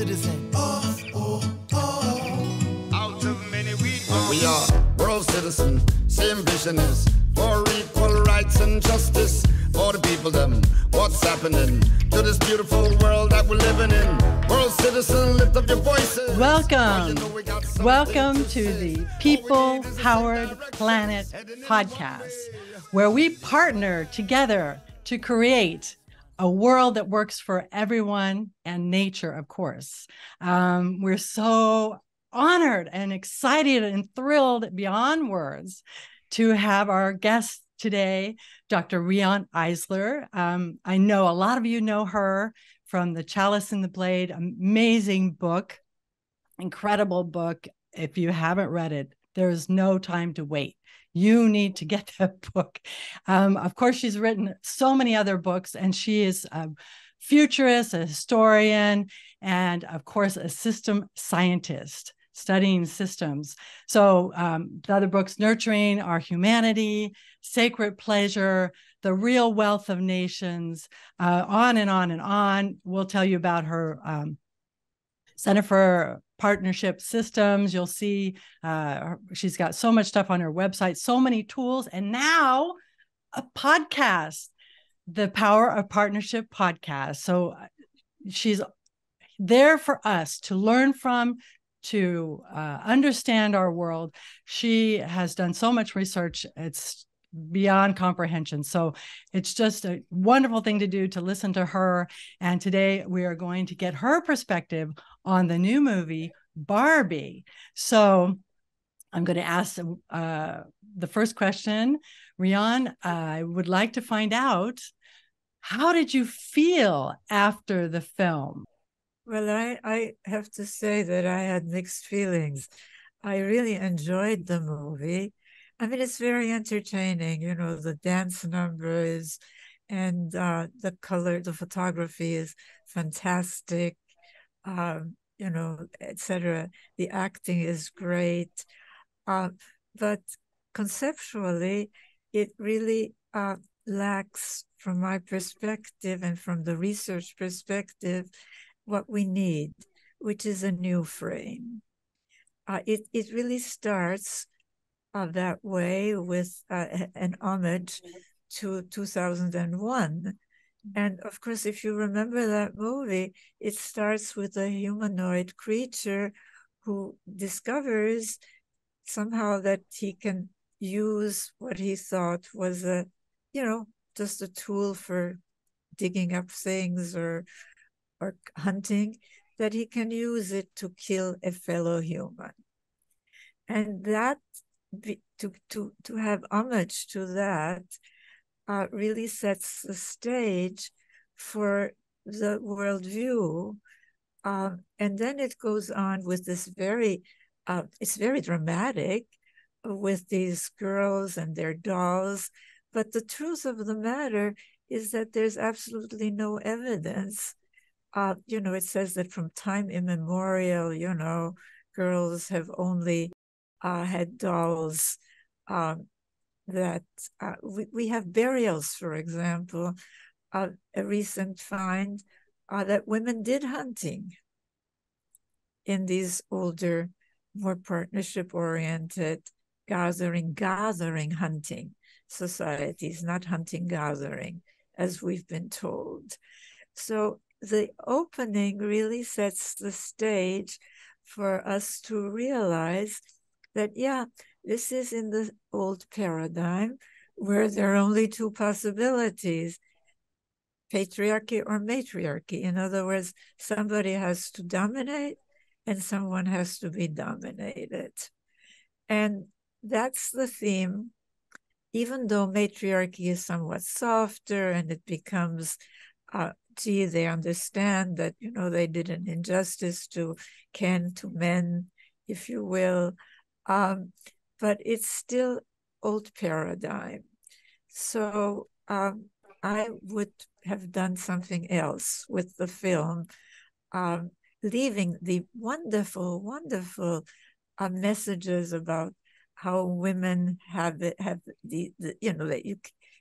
citizen. Oh, oh, oh. Out of many we are. We are world citizen, same vision is for equal rights and justice for the people them. What's happening to this beautiful world that we're living in? World citizen, lift up your voices. Welcome. Welcome to the People Powered Planet podcast, where we partner together to create a world that works for everyone and nature, of course. Um, we're so honored and excited and thrilled beyond words to have our guest today, Dr. Riane Eisler. Um, I know a lot of you know her from The Chalice and the Blade, amazing book, incredible book. If you haven't read it, there's no time to wait. You need to get that book. Um, of course, she's written so many other books, and she is a futurist, a historian, and of course, a system scientist studying systems. So um, the other books, Nurturing Our Humanity, Sacred Pleasure, The Real Wealth of Nations, uh, on and on and on. We'll tell you about her um, Center for Partnership Systems. You'll see uh, she's got so much stuff on her website, so many tools, and now a podcast, the Power of Partnership podcast. So uh, she's there for us to learn from, to uh, understand our world. She has done so much research. It's beyond comprehension. So it's just a wonderful thing to do to listen to her. And today we are going to get her perspective on the new movie, Barbie. So I'm going to ask uh, the first question. Riane, I would like to find out how did you feel after the film? Well, I, I have to say that I had mixed feelings. I really enjoyed the movie. I mean, it's very entertaining, you know, the dance numbers and uh, the color, the photography is fantastic, um, you know, etc. The acting is great. Uh, but conceptually, it really uh, lacks, from my perspective and from the research perspective, what we need, which is a new frame. Uh, it, it really starts uh, that way with uh, an homage to 2001. And of course, if you remember that movie, it starts with a humanoid creature who discovers somehow that he can use what he thought was a, you know, just a tool for digging up things or or hunting, that he can use it to kill a fellow human. And that, to, to, to have homage to that, uh, really sets the stage for the worldview. Um, and then it goes on with this very, uh, it's very dramatic with these girls and their dolls. But the truth of the matter is that there's absolutely no evidence uh, you know, it says that from time immemorial, you know, girls have only uh, had dolls. Um, that uh, we, we have burials, for example, uh, a recent find uh, that women did hunting in these older, more partnership oriented gathering, gathering hunting societies, not hunting gathering, as we've been told. So the opening really sets the stage for us to realize that, yeah, this is in the old paradigm where there are only two possibilities patriarchy or matriarchy. In other words, somebody has to dominate and someone has to be dominated. And that's the theme, even though matriarchy is somewhat softer and it becomes uh, gee, they understand that, you know, they did an injustice to Ken, to men, if you will. Um, but it's still old paradigm. So um, I would have done something else with the film, um, leaving the wonderful, wonderful uh, messages about how women have it, have the, the you know that you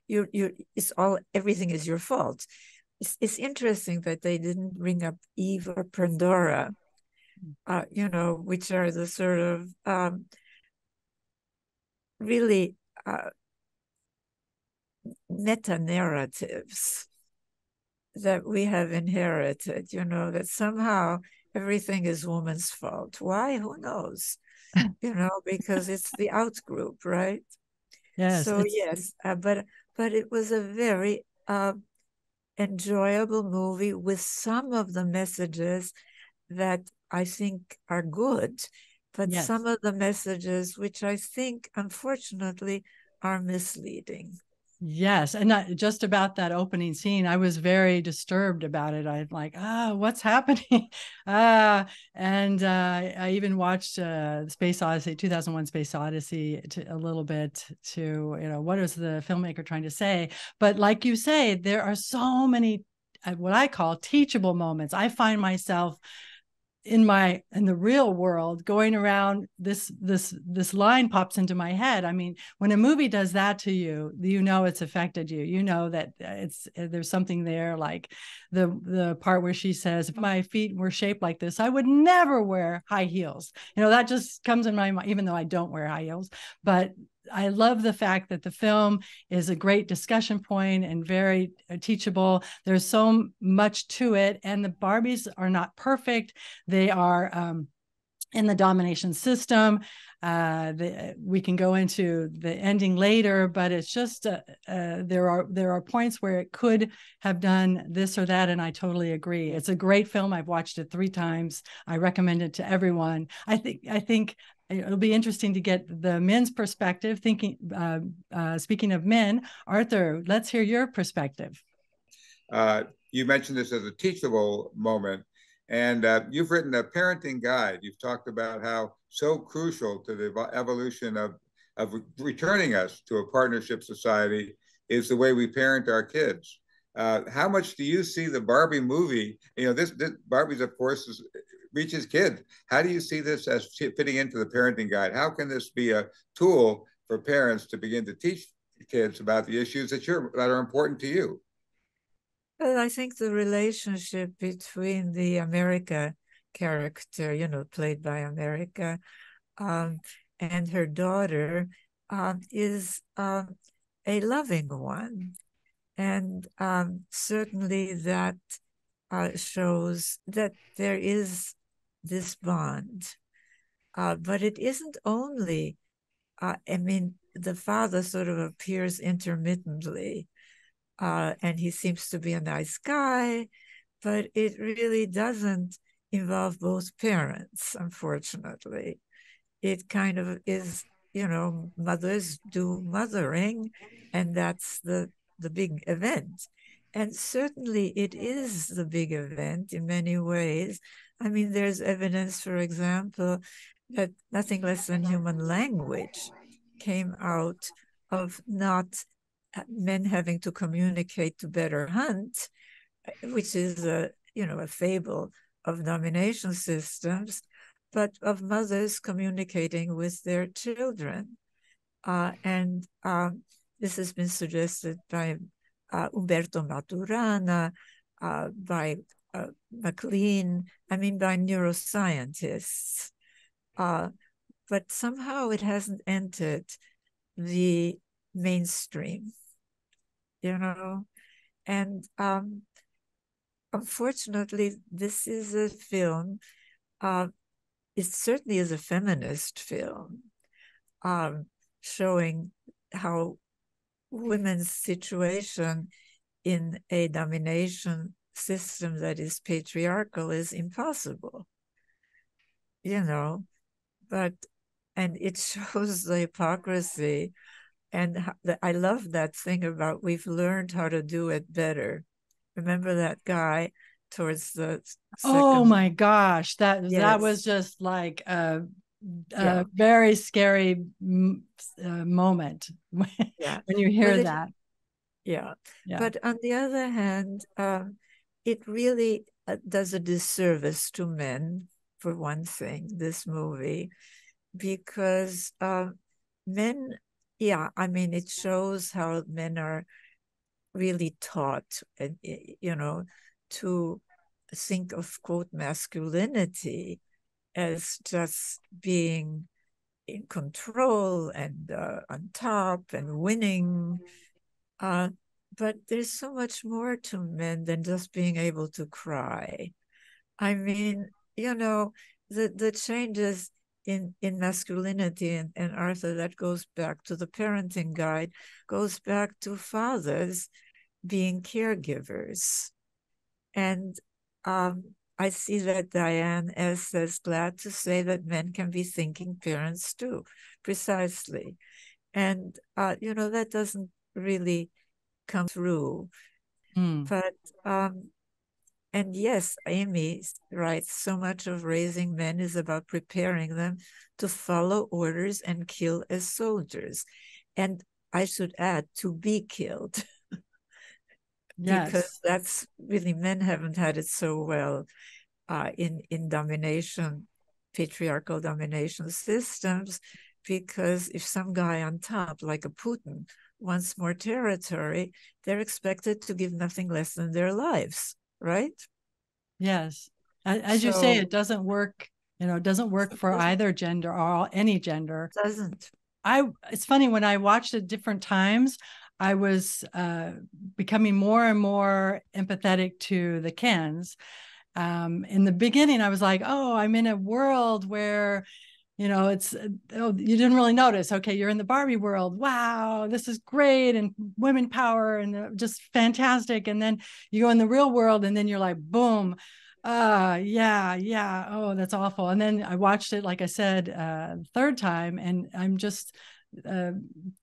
you you it's all everything is your fault it's, it's interesting that they didn't bring up Eve or Pandora, uh, you know, which are the sort of um, really uh, meta narratives that we have inherited, you know, that somehow everything is woman's fault. Why? Who knows? you know, because it's the out group, right? Yes. So yes, uh, but but it was a very uh, enjoyable movie with some of the messages that I think are good, but Yes. some of the messages which I think, unfortunately, are misleading. Yes, and just about that opening scene. I was very disturbed about it. I'm like, ah, what's happening? ah, and uh, I even watched uh, Space Odyssey, 2001: Space Odyssey, to, a little bit to you know what is the filmmaker trying to say. But like you say, there are so many uh, what I call teachable moments. I find myself in my in the real world going around this this this line pops into my head. I mean when a movie does that to you you know it's affected you. You know that uh, it's uh, there's something there like the the part where she says if my feet were shaped like this i would never wear high heels. You know that just comes in my mind even though i don't wear high heels but I love the fact that the film is a great discussion point and very uh, teachable. There's so much to it, and the Barbies are not perfect. They are um, in the domination system. Uh, the, we can go into the ending later, but it's just uh, uh, there are there are points where it could have done this or that, and I totally agree. It's a great film. I've watched it three times. I recommend it to everyone. I think I think it'll be interesting to get the men's perspective. Thinking, uh, uh, speaking of men, Arthur, let's hear your perspective. Uh, you mentioned this as a teachable moment, and uh, you've written a parenting guide. You've talked about how so crucial to the evolution of of returning us to a partnership society is the way we parent our kids. Uh, how much do you see the Barbie movie? You know, this, this Barbie's, of course, is, reaches kids. How do you see this as fitting into the parenting guide? How can this be a tool for parents to begin to teach kids about the issues that you're that are important to you? Well, I think the relationship between the America character, you know, played by America, um, and her daughter um, is um, a loving one. And um, certainly that uh, shows that there is this bond. Uh, but it isn't only, uh, I mean, the father sort of appears intermittently, uh, and he seems to be a nice guy, but it really doesn't involve both parents, unfortunately. It kind of is, you know, mothers do mothering, and that's the, the big event. And certainly it is the big event in many ways. I mean, there's evidence, for example, that nothing less than human language came out of not uh, men having to communicate to better hunt, which is a you know a fable of domination systems, but of mothers communicating with their children, uh, and um, this has been suggested by uh, Humberto Maturana, uh, by uh, MacLean, I mean, by neuroscientists. Uh, but somehow it hasn't entered the mainstream, you know? And um, unfortunately, this is a film, uh, it certainly is a feminist film, um, showing how women's situation in a domination system that is patriarchal is impossible you know but and it shows the hypocrisy and i love that thing about we've learned how to do it better remember that guy towards the oh my gosh that Yes. that was just like a, a Yeah. very scary m- uh, moment when yeah you hear it- that yeah Yeah. but on the other hand um, it really uh, does a disservice to men for one thing this movie because uh, men yeah i mean it shows how men are really taught, and you know, to think of quote masculinity as just being in control and uh, on top and winning. Uh, but there's so much more to men than just being able to cry. I mean, you know, the the changes in in masculinity and, and Arthur that goes back to the parenting guide, goes back to fathers being caregivers. And um, I see that Diane S says, glad to say that men can be thinking parents too, precisely. And, uh, you know, that doesn't really come through. Mm. But, um, and yes, Amy writes, so much of raising men is about preparing them to follow orders and kill as soldiers. And I should add, to be killed. yes. because that's really men haven't had it so well uh, in in domination, patriarchal domination systems, because if some guy on top, like a Putin, wants more territory, they're expected to give nothing less than their lives, right? Yes, as so, you say, it doesn't work. You know, it doesn't work for either gender or any gender. Doesn't. I. It's funny when I watched it different times. I was uh, becoming more and more empathetic to the Kens. Um, in the beginning, I was like, oh, I'm in a world where, you know, it's, oh, you didn't really notice. Okay, you're in the Barbie world. Wow, this is great. And women power and just fantastic. And then you go in the real world and then you're like, boom. Uh, yeah, yeah. Oh, that's awful. And then I watched it, like I said, uh, third time, and I'm just, uh,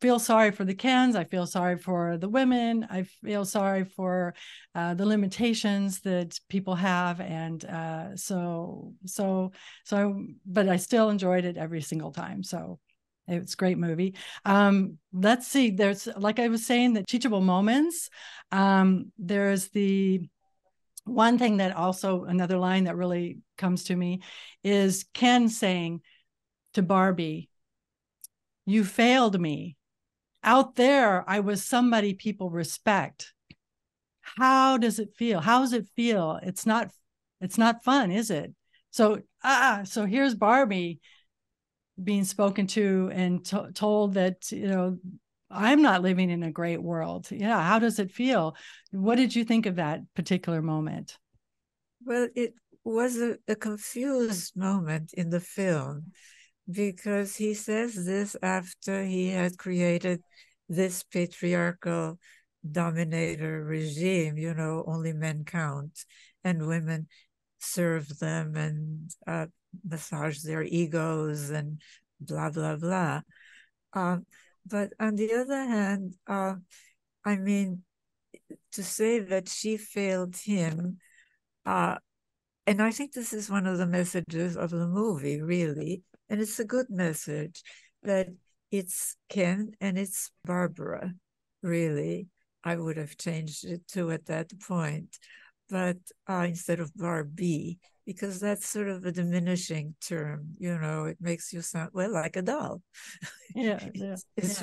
feel sorry for the Kens. I feel sorry for the women. I feel sorry for uh, the limitations that people have, and uh, so so so. But I still enjoyed it every single time. So it's a great movie. Um, let's see. There's like I was saying, the teachable moments. Um, there's the one thing that also another line that really comes to me is Ken saying to Barbie, you failed me. Out there, I was somebody people respect. How does it feel? How does it feel? It's not it's not fun, is it? So ah, so here's Barbie being spoken to and to- told that, you know, I'm not living in a great world. Yeah, how does it feel? What did you think of that particular moment? Well, it was a, a confused moment in the film because he says this after he had created this patriarchal dominator regime, you know, only men count and women serve them and uh, massage their egos and blah, blah, blah. Uh, but on the other hand, uh, I mean, to say that she failed him, uh, and I think this is one of the messages of the movie, really, and it's a good message that it's Ken and it's Barbara, really. I would have changed it to at that point, but uh, instead of Barbie, because that's sort of a diminishing term, you know, it makes you sound, well, like a doll. Yeah. yeah.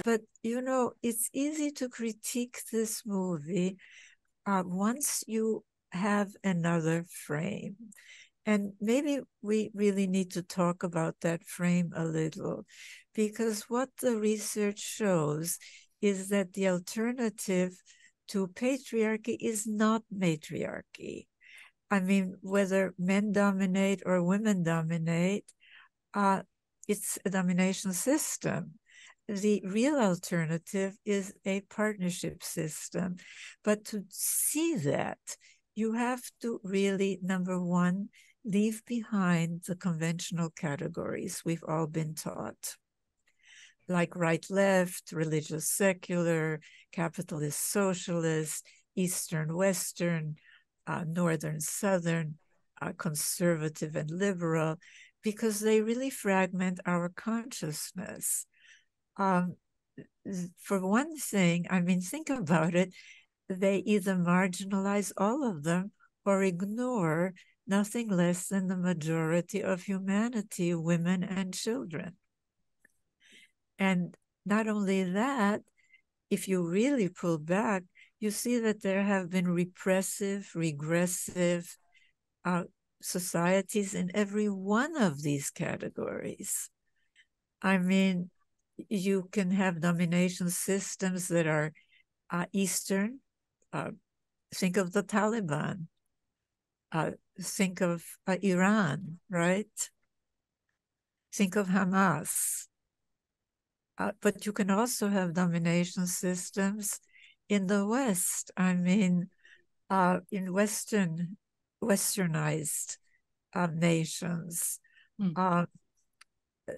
But, you know, it's easy to critique this movie uh, once you have another frame. And maybe we really need to talk about that frame a little, because what the research shows is that the alternative to patriarchy is not matriarchy. I mean, whether men dominate or women dominate, uh, it's a domination system. The real alternative is a partnership system. But to see that, you have to really, number one, leave behind the conventional categories we've all been taught, like right left, religious secular, capitalist socialist, Eastern Western, uh, Northern Southern, uh, conservative and liberal, because they really fragment our consciousness. Um, for one thing, I mean, think about it, they either marginalize all of them or ignore nothing less than the majority of humanity, women and children. And not only that, if you really pull back, you see that there have been repressive, regressive uh, societies in every one of these categories. I mean, you can have domination systems that are uh, Eastern. Uh, think of the Taliban. Think of uh, Iran, right? Think of Hamas. Uh, but you can also have domination systems in the West. I mean, uh, in Western, westernized uh, nations. Mm.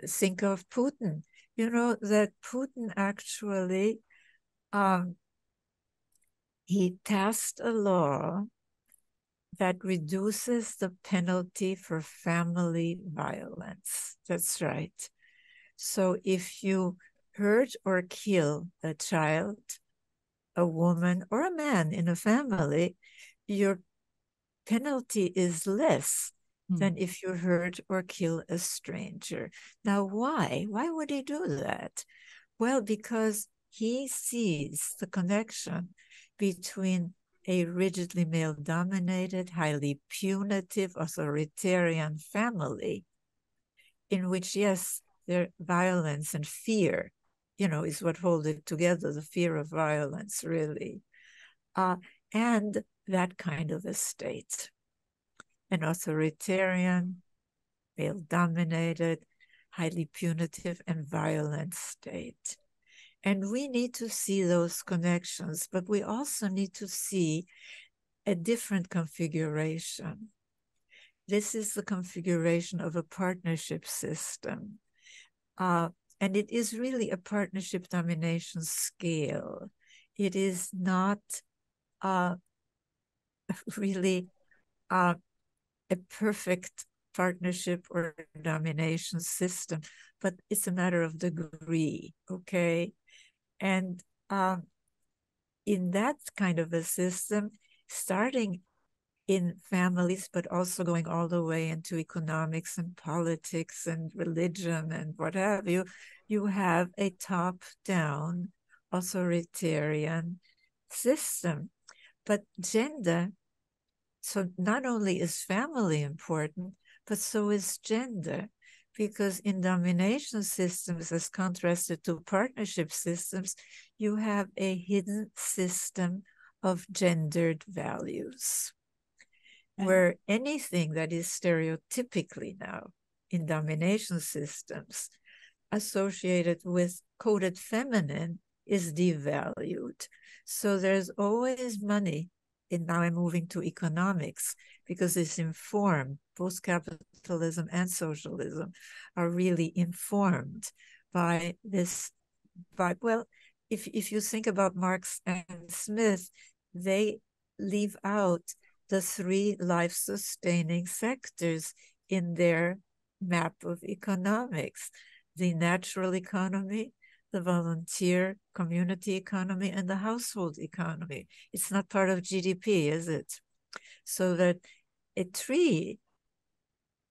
think of Putin. You know that Putin actually um, he passed a law that reduces the penalty for family violence. That's right. So if you hurt or kill a child, a woman, or a man in a family, your penalty is less mm. than if you hurt or kill a stranger. Now, why? Why would he do that? Well, because he sees the connection between a rigidly male dominated, highly punitive, authoritarian family in which, yes, their violence and fear, you know, is what hold it together, the fear of violence, really. Uh, and that kind of a state, an authoritarian, male dominated, highly punitive and violent state. And we need to see those connections, but we also need to see a different configuration. This is the configuration of a partnership system uh, and it is really a partnership domination scale. It is not uh, really uh, a perfect partnership or domination system, but it's a matter of degree, okay? And um, in that kind of a system, starting in families, but also going all the way into economics and politics and religion and what have you, you have a top down authoritarian system. But gender, so not only is family important, but so is gender. Because in domination systems, as contrasted to partnership systems, you have a hidden system of gendered values where anything that is stereotypically now in domination systems associated with coded feminine is devalued. So there's always money. And now I'm moving to economics because it's informed, both capitalism and socialism are really informed by this. By well, if if you think about Marx and Smith, they leave out the three life sustaining sectors in their map of economics the natural economy, the volunteer community economy, and the household economy. It's not part of GDP, is it? So that a tree,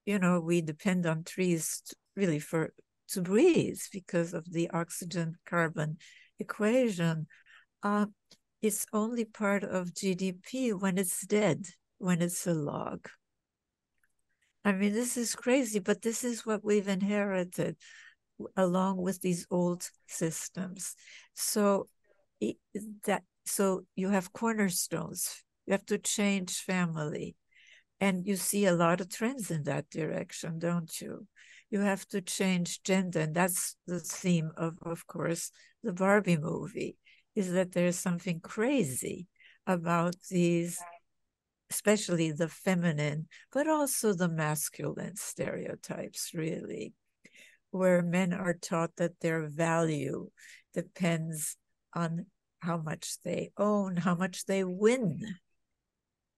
you know, we depend on trees really for to breathe because of the oxygen carbon equation. Uh, it's only part of GDP when it's dead, when it's a log. I mean, this is crazy, but this is what we've inherited along with these old systems. So it, that so you have cornerstones. You have to change family. And you see a lot of trends in that direction, don't you? You have to change gender. And that's the theme of, of course, the Barbie movie is that there's something crazy about these, especially the feminine, but also the masculine stereotypes, really, where men are taught that their value depends on how much they own, how much they win,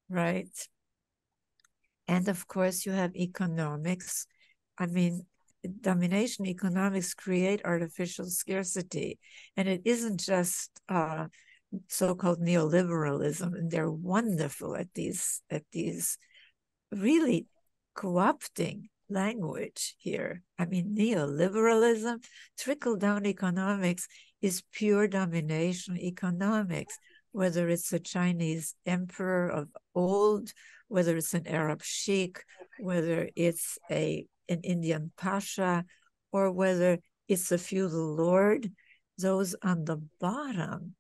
right? And of course, you have economics. I mean, domination economics create artificial scarcity. And it isn't just uh, so-called neoliberalism, and they're wonderful at these at these really co-opting language here. I mean, neoliberalism, trickle down economics is pure domination economics. Whether it's a Chinese emperor of old, whether it's an Arab sheikh, whether it's a an Indian pasha, or whether it's a feudal lord, those on the bottom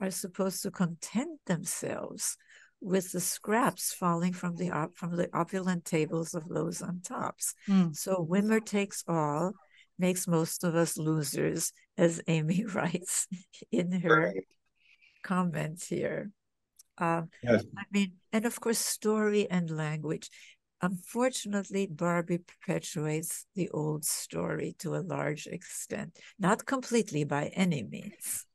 are supposed to content themselves with the scraps falling from the op- from the opulent tables of those on tops. Mm. So winner takes all makes most of us losers, as Amy writes in her comment here. Um, Yes. I mean, and of course, story and language. Unfortunately, Barbie perpetuates the old story to a large extent, not completely by any means.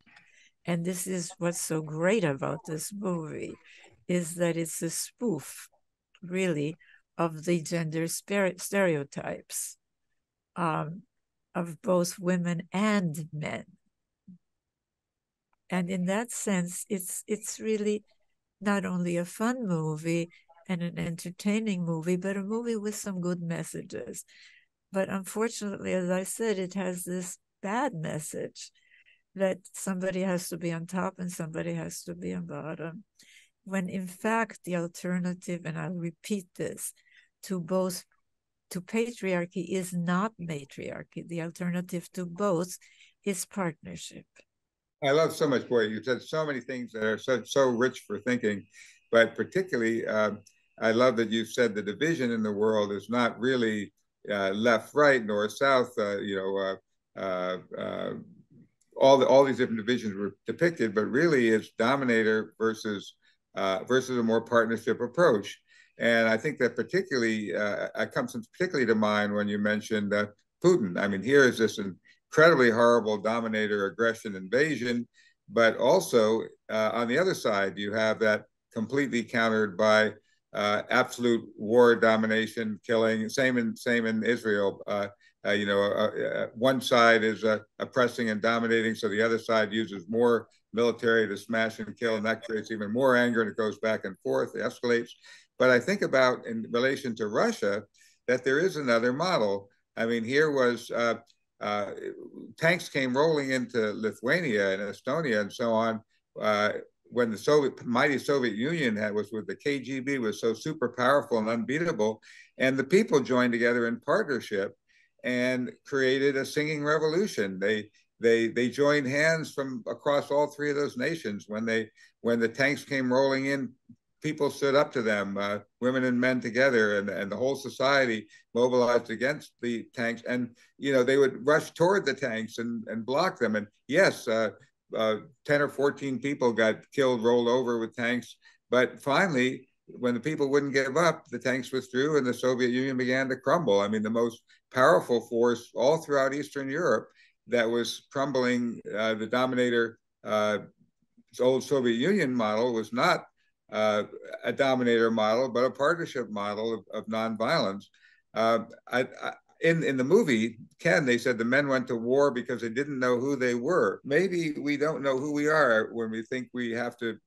And this is what's so great about this movie, is that it's a spoof, really, of the gender stereotypes um, of both women and men. And in that sense, it's it's really not only a fun movie and an entertaining movie, but a movie with some good messages. But unfortunately, as I said, it has this bad message that somebody has to be on top and somebody has to be on bottom. When in fact, the alternative, and I'll repeat this, to both to patriarchy is not matriarchy. The alternative to both is partnership. I love so much, boy. You said so many things that are so so rich for thinking, but particularly, um, I love that you said the division in the world is not really uh, left, right, north, south. Uh, you know, uh, uh, uh, all the all these different divisions were depicted, but really it's dominator versus uh, versus a more partnership approach. And I think that particularly uh, it comes particularly to mind when you mentioned uh, Putin. I mean, here is this incredibly horrible dominator aggression invasion, but also uh, on the other side, you have that completely countered by uh, absolute war domination, killing. Same in same in Israel. Uh, uh, you know, uh, uh, one side is oppressing and dominating, so the other side uses more military to smash and kill, and that creates even more anger, and it goes back and forth, it escalates. But I think about in relation to Russia that there is another model. I mean, here was uh, uh, tanks came rolling into Lithuania and Estonia and so on. Uh, when the Soviet mighty Soviet Union had, was with the KGB was so super powerful and unbeatable, and the people joined together in partnership and created a singing revolution. They they they joined hands from across all three of those nations when they when the tanks came rolling in people stood up to them, uh, women and men together, and, and the whole society mobilized against the tanks. And you know they would rush toward the tanks and, and block them. And yes, uh, uh, ten or fourteen people got killed, rolled over with tanks. But finally, when the people wouldn't give up, the tanks withdrew, and the Soviet Union began to crumble. I mean, the most powerful force all throughout Eastern Europe that was crumbling uh, the dominator. Uh, old Soviet Union model was not uh, a dominator model, but a partnership model of, of nonviolence. Uh, I, I, in in the movie, Ken, they said the men went to war because they didn't know who they were. Maybe we don't know who we are when we think we have to,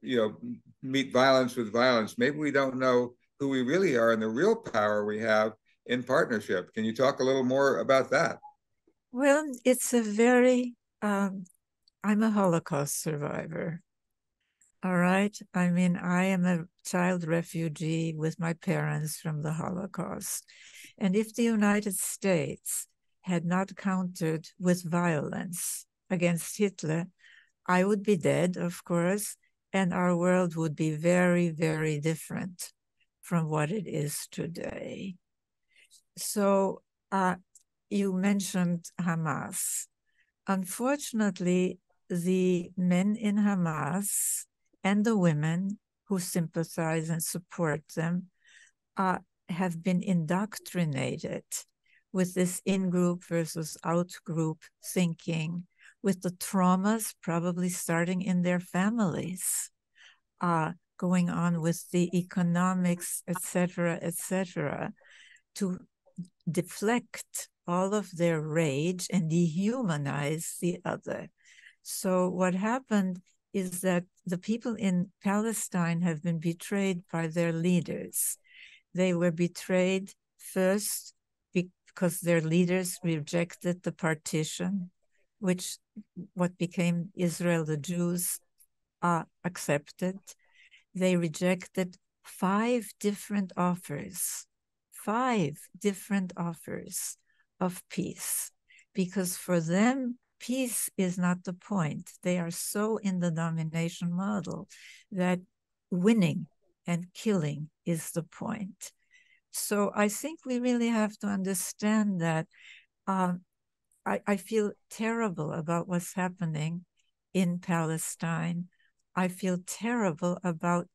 you know, meet violence with violence. Maybe we don't know who we really are and the real power we have in partnership. Can you talk a little more about that? Well, it's a very. Um, I'm a Holocaust survivor. All right. I mean, I am a child refugee with my parents from the Holocaust. And if the United States had not countered with violence against Hitler, I would be dead, of course, and our world would be very, very different from what it is today. So, uh, you mentioned Hamas. Unfortunately, the men in Hamas and the women who sympathize and support them uh, have been indoctrinated with this in group versus out group thinking, with the traumas probably starting in their families, uh, going on with the economics, etc., etc., to deflect all of their rage and dehumanize the other. So, what happened is that the people in Palestine have been betrayed by their leaders. They were betrayed first because their leaders rejected the partition, which what became Israel, the Jews, uh, accepted. They rejected five different offers, five different offers of peace, because for them, peace is not the point. They are so in the domination model that winning and killing is the point. So I think we really have to understand that. Um, I, I feel terrible about what's happening in Palestine. I feel terrible about,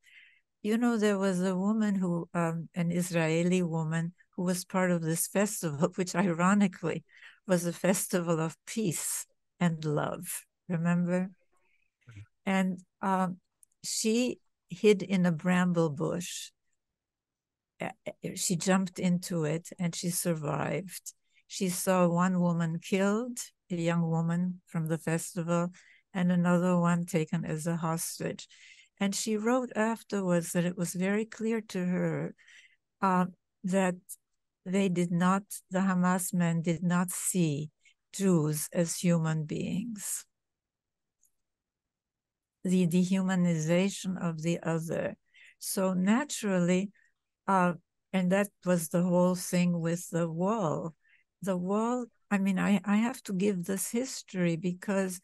you know, there was a woman who, um, an Israeli woman, who was part of this festival, which ironically was a festival of peace and love. Remember? And um, she hid in a bramble bush. She jumped into it and she survived. She saw one woman killed, a young woman from the festival, and another one taken as a hostage. And she wrote afterwards that it was very clear to her uh, that they did not, the Hamas men did not see Jews as human beings. The dehumanization of the other. So naturally, uh, and that was the whole thing with the wall. The wall, I mean, I, I have to give this history because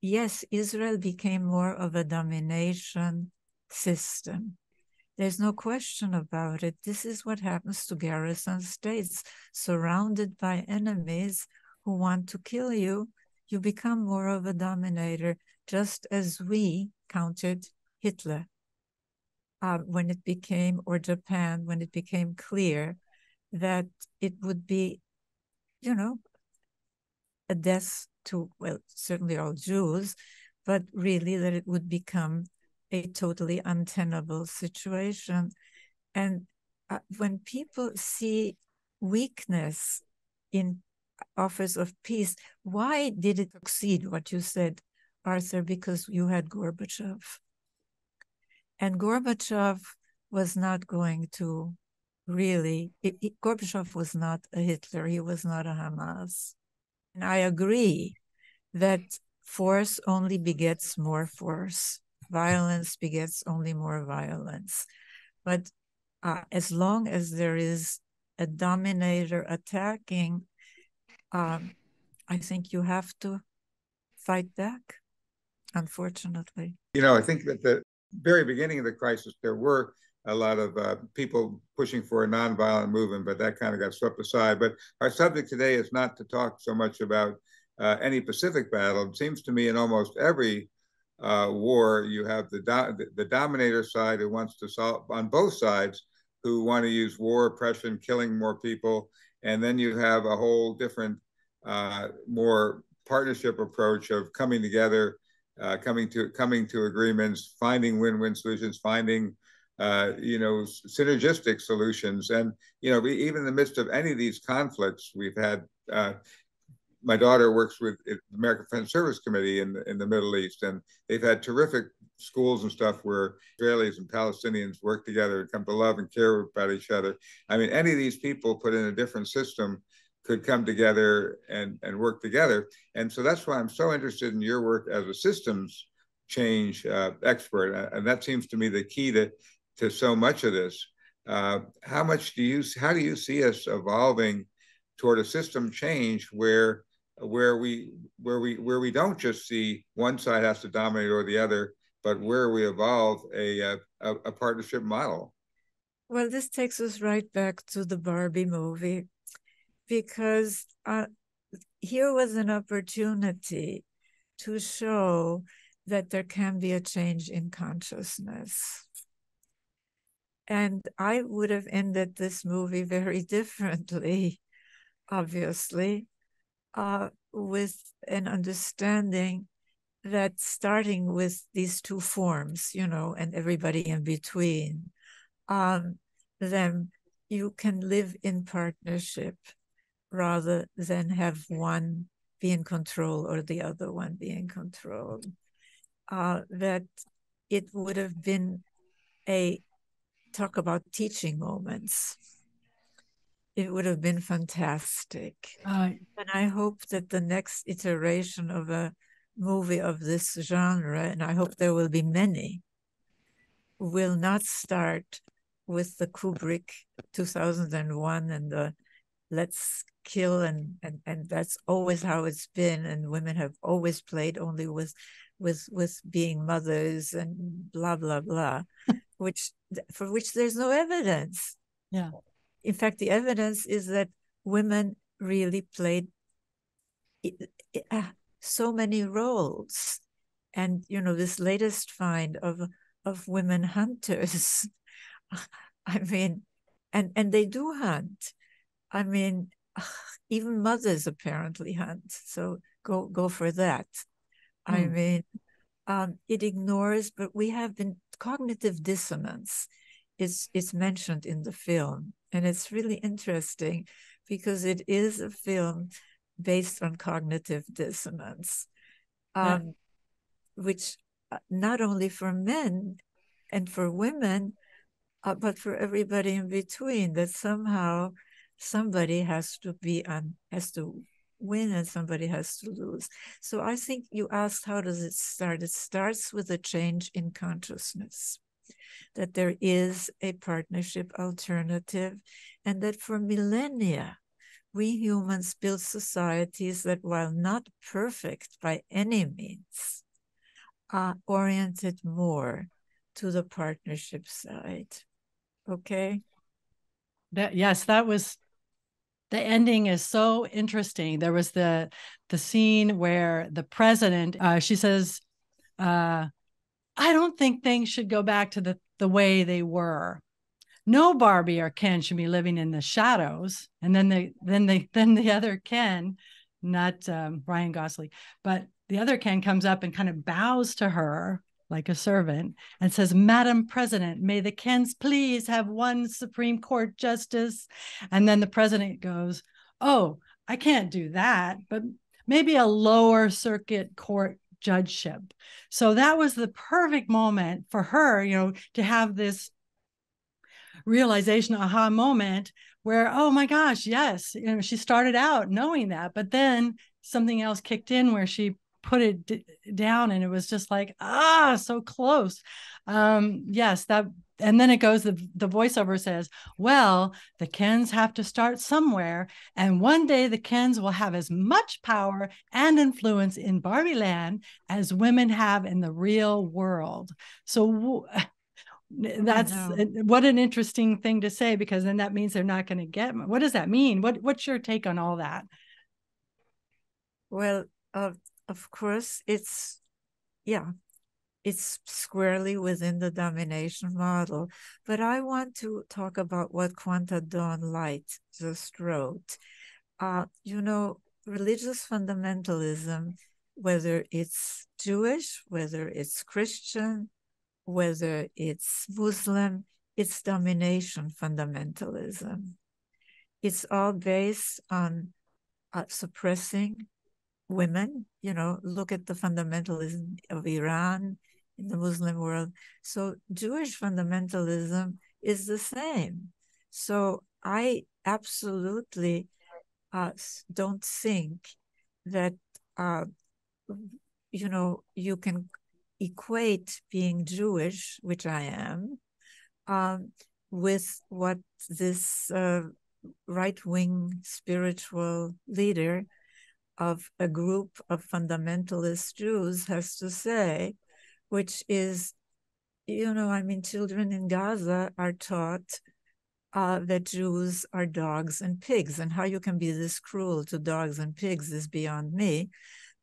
yes, Israel became more of a domination system. There's no question about it. This is what happens to garrison states surrounded by enemies who want to kill you. You become more of a dominator, just as we counted Hitler uh, when it became, or Japan, when it became clear that it would be, you know, a death to, well, certainly all Jews, but really that it would become a totally untenable situation. And uh, when people see weakness in offers of peace, why did it succeed? What you said, Arthur, because you had Gorbachev. And Gorbachev was not going to really, it, it, Gorbachev was not a Hitler, he was not a Hamas. And I agree that force only begets more force, violence begets only more violence. But uh, as long as there is a dominator attacking, um, I think you have to fight back, unfortunately. You know, I think that the very beginning of the crisis, there were a lot of uh, people pushing for a nonviolent movement, but that kind of got swept aside. But our subject today is not to talk so much about uh, any Pacific battle. It seems to me in almost every uh, war, you have the, do- the dominator side who wants to solve on both sides who want to use war, oppression, killing more people, and then you have a whole different, uh, more partnership approach of coming together, uh, coming to coming to agreements, finding win-win solutions, finding uh, you know, synergistic solutions. And, you know, even in the midst of any of these conflicts, we've had, uh, my daughter works with the American Friends Service Committee in in the Middle East, and they've had terrific schools and stuff where Israelis and Palestinians work together and come to love and care about each other. I mean, any of these people put in a different system could come together and, and work together. And so that's why I'm so interested in your work as a systems change uh, expert. And that seems to me the key to to so much of this. Uh, how much do you how do you see us evolving toward a system change where where we where we where we don't just see one side has to dominate or the other, but where we evolve a a, a partnership model? Well, this takes us right back to the Barbie movie because uh, here was an opportunity to show that there can be a change in consciousness. And I would have ended this movie very differently, obviously, uh, with an understanding that starting with these two forms, you know, and everybody in between, um, then you can live in partnership rather than have one be in control or the other one be in control. Uh, that it would have been a talk about teaching moments. It would have been fantastic. Uh, and I hope that the next iteration of a movie of this genre, and I hope there will be many, will not start with the Kubrick 2001 and the let's kill and and and that's always how it's been and women have always played only with with with being mothers and blah blah blah which for which there's no evidence. Yeah. In fact the evidence is that women really played uh, so many roles. And you know this latest find of of women hunters i mean and and they do hunt i mean even mothers apparently hunt so go go for that mm. i hmm. mean um, it ignores but we have been cognitive dissonance is is mentioned in the film and it's really interesting because it is a film based on cognitive dissonance, um, yeah. which uh, not only for men and for women, uh, but for everybody in between, that somehow somebody has to be on, has to win and somebody has to lose. So I think you asked, how does it start? It starts with a change in consciousness that there is a partnership alternative, and that for millennia, we humans build societies that, while not perfect by any means, are oriented more to the partnership side. Okay. That yes, that was the ending is so interesting. There was the the scene where the president, uh, she says, uh, "I don't think things should go back to the the way they were." no Barbie or Ken should be living in the shadows. And then the then the then the other Ken, not um, Ryan Gosling, but the other Ken comes up and kind of bows to her like a servant and says, Madam President, may the Kens please have one Supreme Court justice. And then the president goes, Oh, I can't do that, but maybe a lower circuit court judgeship. So that was the perfect moment for her, you know, to have this realization aha moment where oh my gosh yes you know she started out knowing that but then something else kicked in where she put it d- down and it was just like ah so close. Um yes that and then it goes the, the voiceover says well the kens have to start somewhere and one day the kens will have as much power and influence in barbie land as women have in the real world. So that's what an interesting thing to say because then that means they're not going to get what does that mean? What what's your take on all that? Well uh, of course it's yeah it's squarely within the domination model but i want to talk about what quanta dawn light just wrote uh, you know religious fundamentalism whether it's jewish whether it's christian whether it's Muslim, it's domination fundamentalism. It's all based on uh, suppressing women. You know, look at the fundamentalism of Iran in the Muslim world. So Jewish fundamentalism is the same. So I absolutely uh, don't think that uh, you know you can equate being Jewish, which I am, um, with what this uh, right wing spiritual leader of a group of fundamentalist Jews has to say, which is, you know, I mean, children in Gaza are taught uh, that Jews are dogs and pigs, and how you can be this cruel to dogs and pigs is beyond me.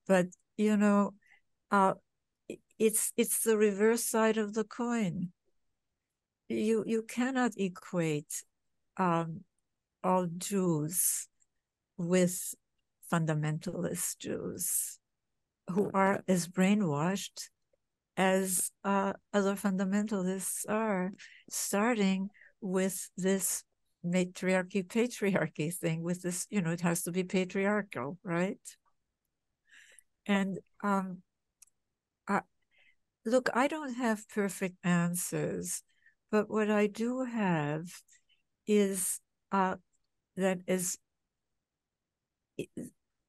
But, you know, uh, it's it's the reverse side of the coin you you cannot equate um, all jews with fundamentalist jews who are as brainwashed as uh, other fundamentalists are starting with this matriarchy patriarchy thing with this you know it has to be patriarchal right? And um look, I don't have perfect answers, but what I do have is uh, that is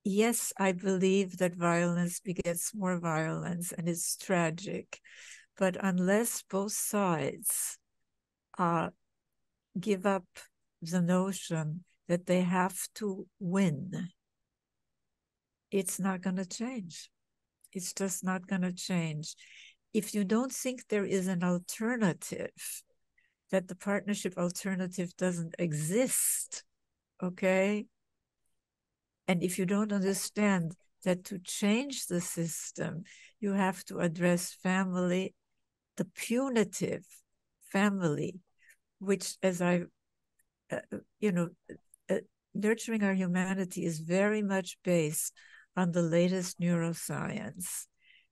yes, I believe that violence begets more violence and it's tragic. But unless both sides uh, give up the notion that they have to win, it's not going to change. It's just not going to change. If you don't think there is an alternative, that the partnership alternative doesn't exist, okay? And if you don't understand that to change the system, you have to address family, the punitive family, which, as I, uh, you know, uh, nurturing our humanity is very much based on the latest neuroscience.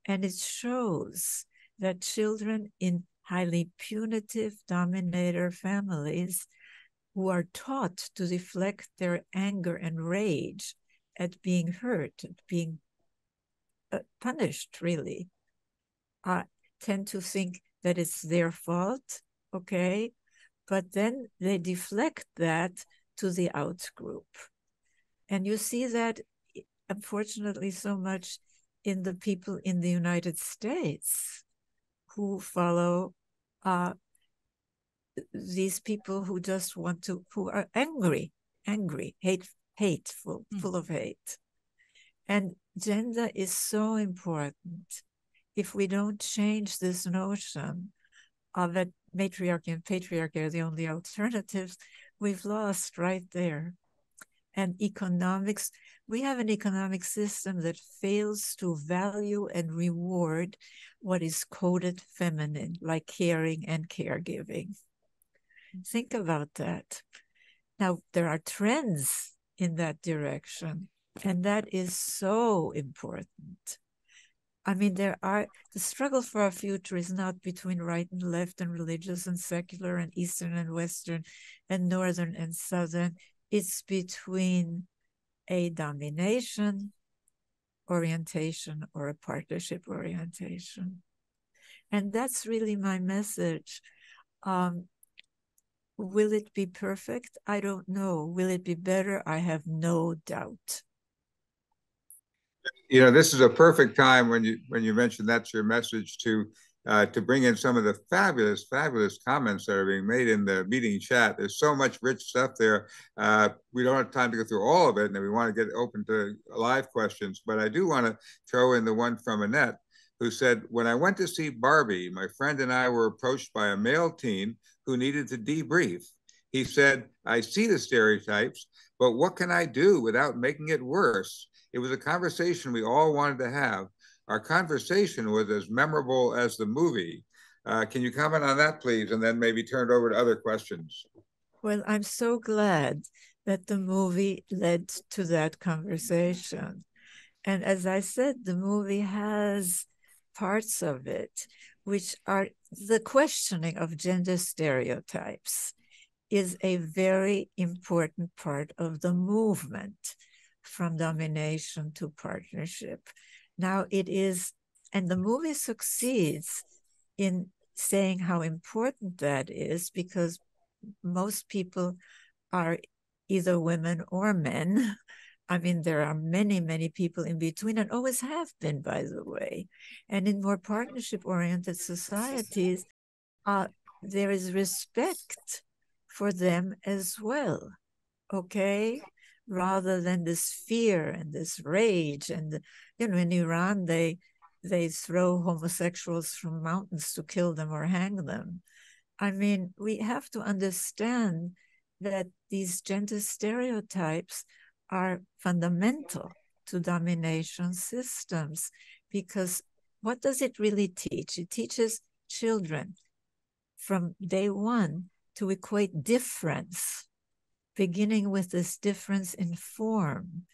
And it shows that children in highly punitive dominator families who are taught to deflect their anger and rage at being hurt, being uh, punished, really, uh, tend to think that it's their fault, okay? But then they deflect that to the out group. And you see that, unfortunately, so much in the people in the United States who follow uh, these people who just want to, who are angry, angry, hate, hateful, mm. full of hate. And gender is so important. If we don't change this notion of that matriarchy and patriarchy are the only alternatives, we've lost right there. And economics, we have an economic system that fails to value and reward what is coded feminine, like caring and caregiving. Think about that. Now, there are trends in that direction, and that is so important. I mean, there are the struggle for our future is not between right and left and religious and secular and Eastern and Western and Northern and Southern. It's between a domination orientation or a partnership orientation. And that's really my message. Um, Will it be perfect? I don't know. Will it be better? I have no doubt. You know, this is a perfect time when you when you mentioned that's your message to uh, to bring in some of the fabulous, fabulous comments that are being made in the meeting chat. There's so much rich stuff there. Uh, we don't have time to go through all of it, and we want to get open to live questions. But I do want to throw in the one from Annette, who said, "When I went to see Barbie, my friend and I were approached by a male teen who needed to debrief. He said, I see the stereotypes, but what can I do without making it worse? It was a conversation we all wanted to have. Our conversation was as memorable as the movie. Uh, can you comment on that, please? And then maybe turn it over to other questions. Well, I'm so glad that the movie led to that conversation. And as I said, the movie has parts of it which are the questioning of gender stereotypes is a very important part of the movement from domination to partnership. Now it is, and the movie succeeds in saying how important that is because most people are either women or men I mean, there are many, many people in between and always have been, by the way. And in more partnership oriented societies, uh, there is respect for them as well. Okay. Rather than this fear and this rage. And, you know, in Iran, they, they throw homosexuals from mountains to kill them or hang them. I mean, we have to understand that these gender stereotypes are fundamental to domination systems because what does it really teach? It teaches children from day one to equate difference, beginning with this difference in form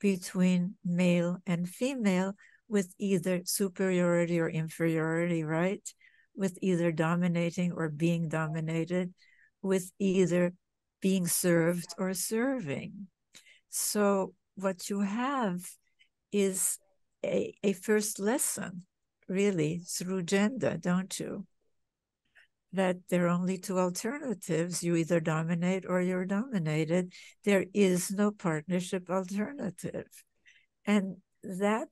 between male and female, with either superiority or inferiority, right? With either dominating or being dominated, with either being served or serving. So what you have is a, a first lesson, really, through gender, don't you? That there are only two alternatives. You either dominate or you're dominated. There is no partnership alternative. And that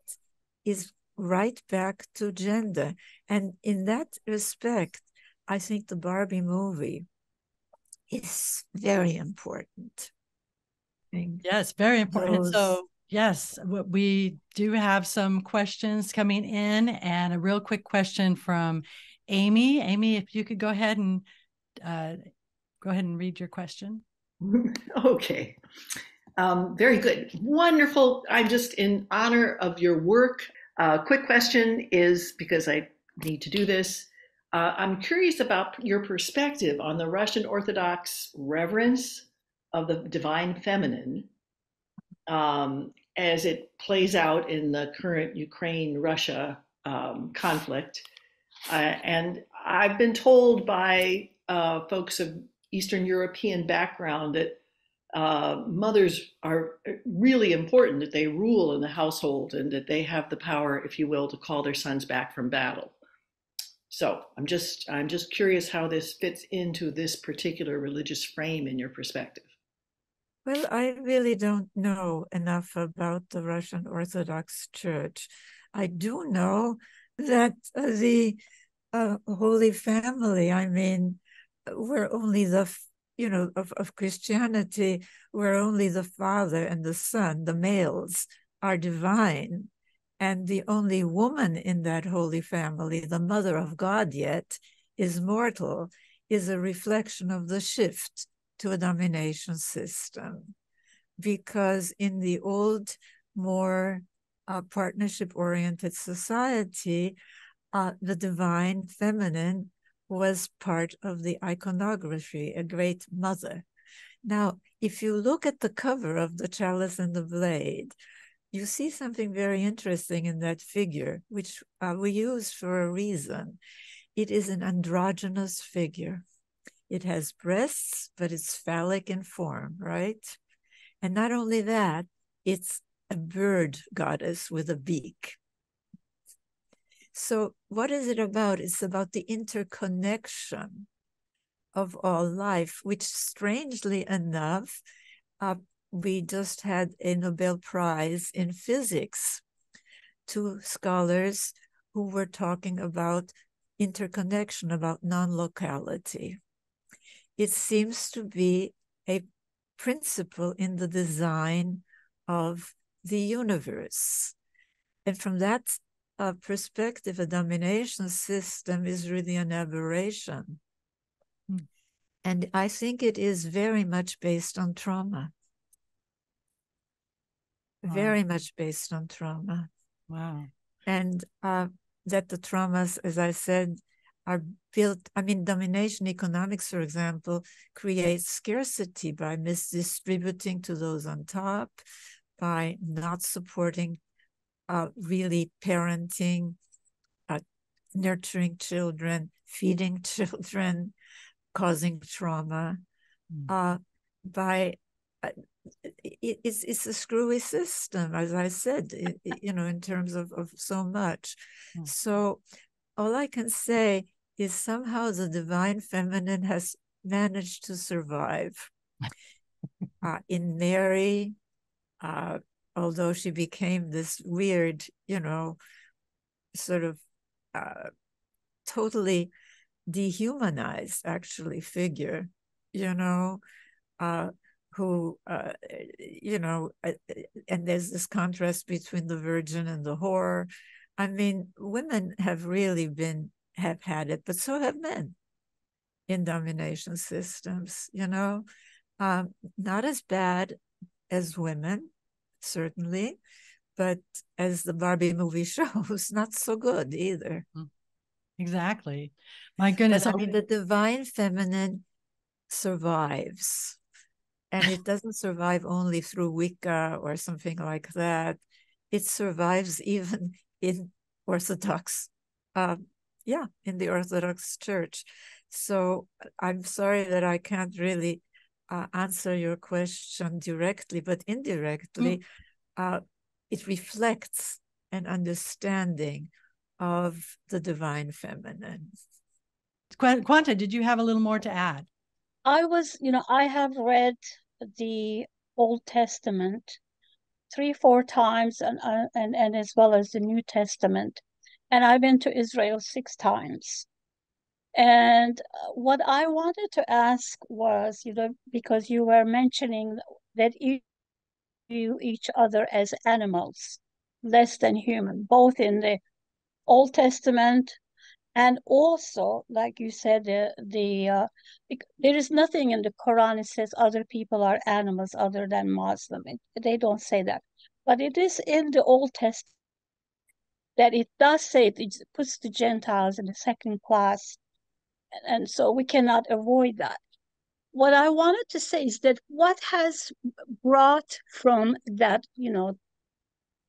is right back to gender. And in that respect, I think the Barbie movie is very important. Yes, very important. Those... So, yes, we do have some questions coming in, and a real quick question from Amy. Amy, if you could go ahead and uh, go ahead and read your question. okay. Um, very good. Wonderful. I'm just in honor of your work. Uh, quick question is because I need to do this. Uh, I'm curious about your perspective on the Russian Orthodox reverence of the divine feminine um, as it plays out in the current Ukraine Russia um, conflict. Uh, and I've been told by uh, folks of Eastern European background that uh, mothers are really important, that they rule in the household and that they have the power, if you will, to call their sons back from battle. So I'm just I'm just curious how this fits into this particular religious frame in your perspective. Well, I really don't know enough about the Russian Orthodox Church. I do know that uh, the uh, Holy Family, I mean, were only the you know, of, of Christianity, where only the Father and the Son, the males, are divine. And the only woman in that holy family, the mother of God yet, is mortal, is a reflection of the shift to a domination system. Because in the old, more uh, partnership oriented society, uh, the divine feminine was part of the iconography, a great mother. Now, if you look at the cover of the chalice and the blade, you see something very interesting in that figure, which uh, we use for a reason. It is an androgynous figure. It has breasts, but it's phallic in form, right? And not only that, it's a bird goddess with a beak. So, what is it about? It's about the interconnection of all life, which strangely enough, uh, we just had a Nobel Prize in physics. to scholars who were talking about interconnection, about non locality. It seems to be a principle in the design of the universe. And from that uh, perspective, a domination system is really an aberration. Mm. And I think it is very much based on trauma. Wow. Very much based on trauma. Wow. And uh, that the traumas, as I said, are built. I mean, domination economics, for example, creates scarcity by misdistributing to those on top, by not supporting uh, really parenting, uh, nurturing children, feeding children, causing trauma mm. uh, by uh, it, it's it's a screwy system, as I said, it, you know, in terms of, of so much. Mm. So all I can say is somehow the divine feminine has managed to survive. uh, in Mary, uh, although she became this weird, you know, sort of uh, totally dehumanized, actually, figure, you know, uh, who, uh, you know, uh, and there's this contrast between the virgin and the whore. I mean, women have really been, have had it, but so have men in domination systems, you know, um, not as bad as women, certainly, but as the Barbie movie shows, not so good either. Hmm. Exactly. My goodness. But, I mean, the divine feminine survives. And it doesn't survive only through Wicca or something like that. It survives even in Orthodox, uh, yeah, in the Orthodox Church. So I'm sorry that I can't really uh, answer your question directly, but indirectly, mm. uh, it reflects an understanding of the divine feminine. Quanta, did you have a little more to add? I was, you know, I have read the Old Testament three, four times, and uh, and and as well as the New Testament. And I've been to Israel six times. And uh, what I wanted to ask was, you know, because you were mentioning that you view each other as animals, less than human, both in the Old Testament and also, like you said, the, the uh, there is nothing in the Quran that says other people are animals other than Muslim. It, they don't say that, but it is in the Old Testament that it does say it, it puts the Gentiles in the second class, and, and so we cannot avoid that. What I wanted to say is that what has brought from that, you know,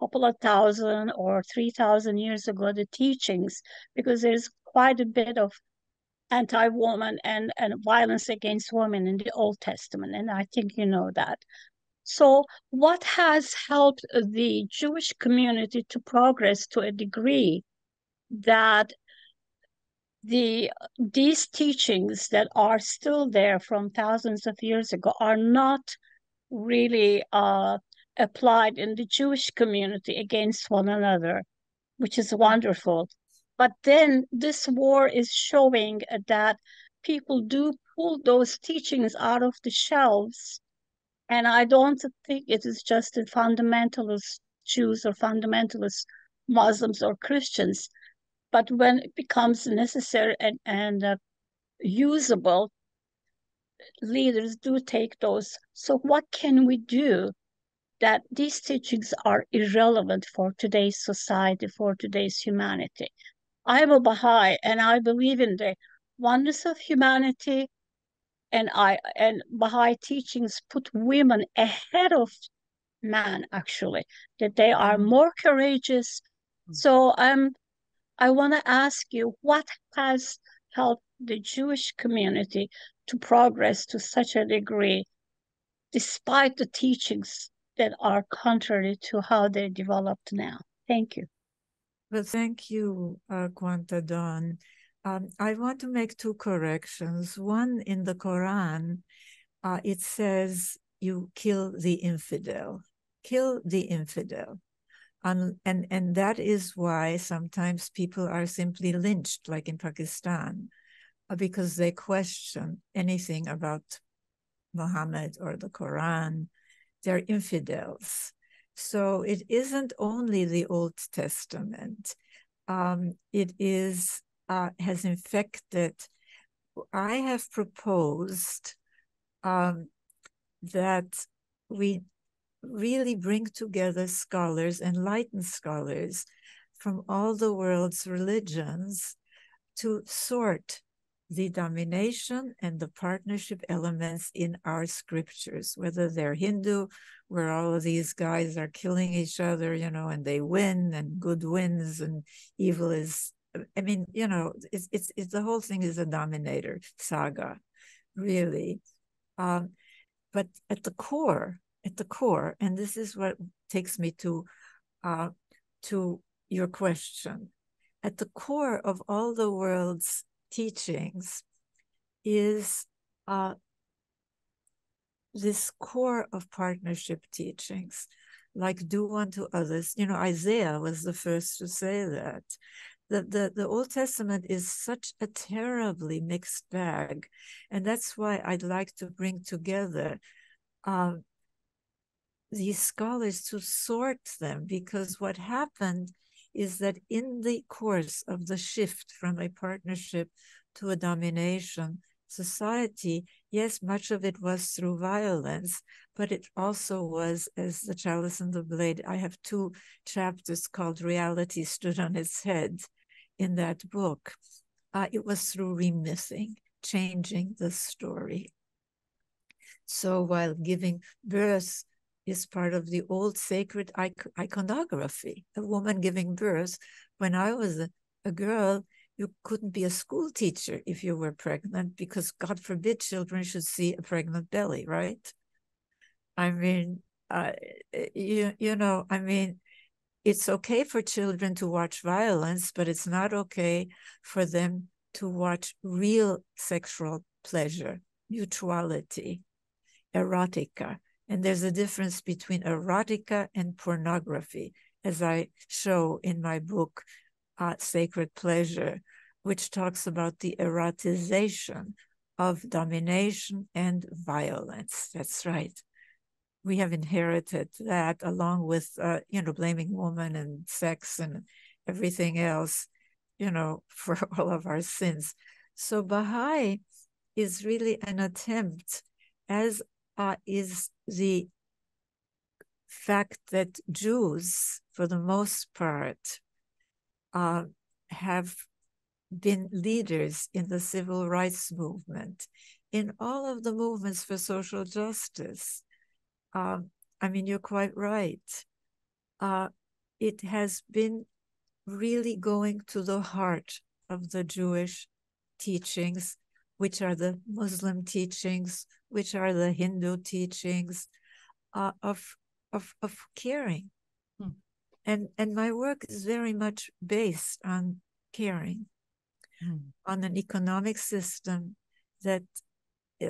couple of thousand or 3,000 years ago, the teachings, because there's quite a bit of anti-woman and, and violence against women in the Old Testament. And I think you know that. So what has helped the Jewish community to progress to a degree that the these teachings that are still there from thousands of years ago are not really uh, applied in the Jewish community against one another, which is wonderful. But then this war is showing that people do pull those teachings out of the shelves. And I don't think it is just the fundamentalist Jews or fundamentalist Muslims or Christians. But when it becomes necessary and, and uh, usable, leaders do take those. So, what can we do that these teachings are irrelevant for today's society, for today's humanity. I'm a Baha'i and I believe in the oneness of humanity and I and Baha'i teachings put women ahead of man actually, that they are mm-hmm. more courageous. Mm-hmm. So um I want to ask you what has helped the Jewish community to progress to such a degree despite the teachings that are contrary to how they're developed now. Thank you. Well, thank you, uh, Quanta Dawn. Um, I want to make two corrections. One in the Quran, uh, it says you kill the infidel, kill the infidel. Um, and, and that is why sometimes people are simply lynched, like in Pakistan, uh, because they question anything about Muhammad or the Quran they're infidels. So it isn't only the Old Testament. Um, it is uh, has infected. I have proposed um, that we really bring together scholars, enlightened scholars from all the world's religions to sort the domination and the partnership elements in our scriptures, whether they're Hindu, where all of these guys are killing each other, you know, and they win and good wins and evil is, I mean, you know, it's, it's, it's the whole thing is a dominator saga, really. Um, but at the core, at the core, and this is what takes me to, uh, to your question. At the core of all the world's teachings is uh, this core of partnership teachings, like do unto others. You know, Isaiah was the first to say that. The, the, the Old Testament is such a terribly mixed bag. And that's why I'd like to bring together uh, these scholars to sort them, because what happened is that in the course of the shift from a partnership to a domination society, yes, much of it was through violence, but it also was, as the chalice and the blade. I have two chapters called Reality Stood on Its Head in that book. Uh, it was through remything, changing the story. So while giving birth is part of the old sacred iconography. A woman giving birth. When I was a, girl, you couldn't be a school teacher if you were pregnant because God forbid children should see a pregnant belly, right? I mean, uh, you you know, I mean, it's okay for children to watch violence, but it's not okay for them to watch real sexual pleasure, mutuality, erotica, And there's a difference between erotica and pornography, as I show in my book, uh, Sacred Pleasure, which talks about the erotization of domination and violence. That's right. We have inherited that along with, uh, you know, blaming woman and sex and everything else, you know, for all of our sins. So Baha'i is really an attempt, as uh, is the fact that Jews, for the most part, uh, have been leaders in the civil rights movement, in all of the movements for social justice. Um, I mean, you're quite right. Uh, it has been really going to the heart of the Jewish teachings, which are the Muslim teachings, which are the Hindu teachings uh, of, of, of caring. Hmm. And, and my work is very much based on caring mm. on an economic system that,